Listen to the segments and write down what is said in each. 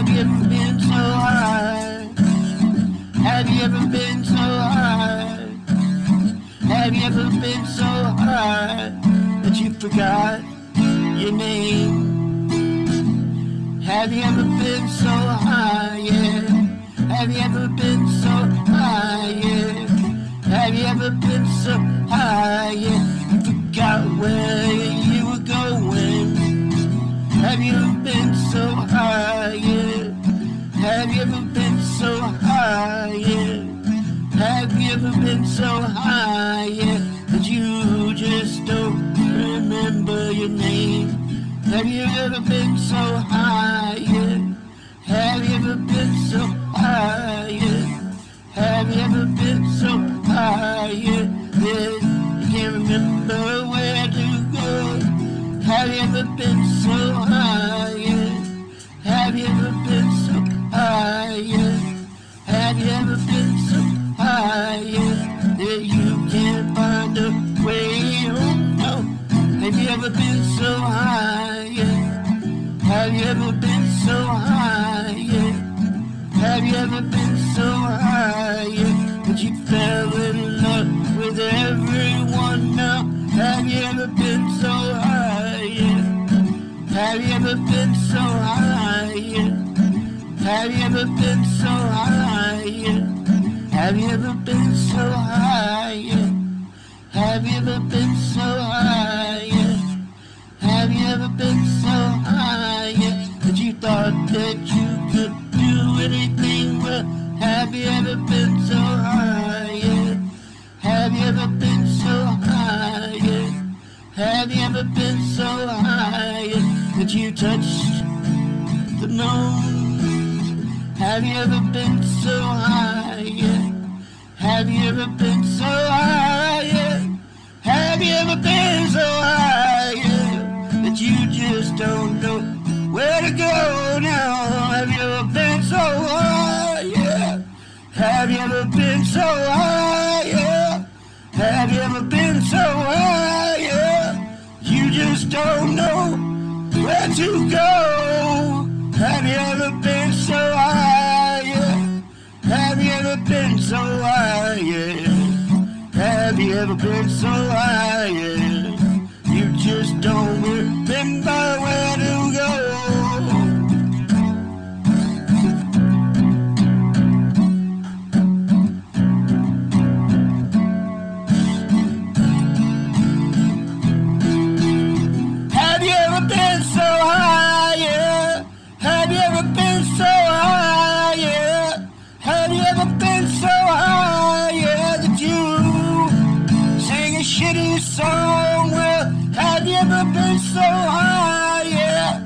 Have you ever been so high? Have you ever been so high? Have you ever been so high that you forgot your name? Have you ever been so high, yeah? Have you ever been so high, yeah? Have you ever been so high, yeah? You forgot where you were going. Have you ever been so Have you ever been so high, yeah? That you just don't remember your name? Have you ever been so high, yeah? Have you ever been so high, yeah? Have you ever been so high, yeah? That you can't remember where to go? Have you ever been so high, yeah? You can't find a way home, no? Have you ever been so high, yeah? Have you ever been so high, yeah? Have you ever been so high, yeah? That you fell in love with everyone now? Have you ever been so high, yeah? Have you ever been so high, yeah? Have you ever been so high, yeah? Have you ever been so high, yeah? Have you ever been so high, yeah? Have you ever been so high, yeah? That you thought that you could do anything, well, have you ever been so high, yeah? Have you ever been so high, yeah? Have you ever been so high, yeah? That you touched the moon? Have you ever been so high, yeah? Have you ever been so high, yeah? Have you ever been so high, yeah? That you just don't know where to go now? Have you ever been so high, yeah? Have you ever been so high, yeah? Have you ever been so high, yeah? You just don't know where to go. Have you ever been so high, ever been so high, yeah? Have you ever been so high, yeah? You just Have you ever been so high, yeah, that you sing a shitty song? Well, have you ever been so high, yeah?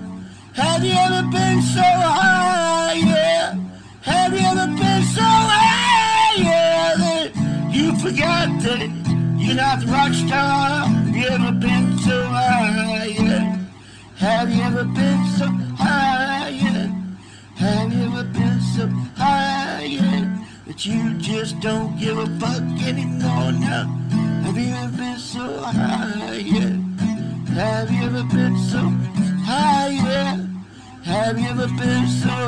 Have you ever been so high, yeah? Have you ever been so high, yeah, that you forgot that you're not the rock star? That you just don't give a fuck anymore now? Have you ever been so high, yeah? Have you ever been so high, yeah? Have you ever been so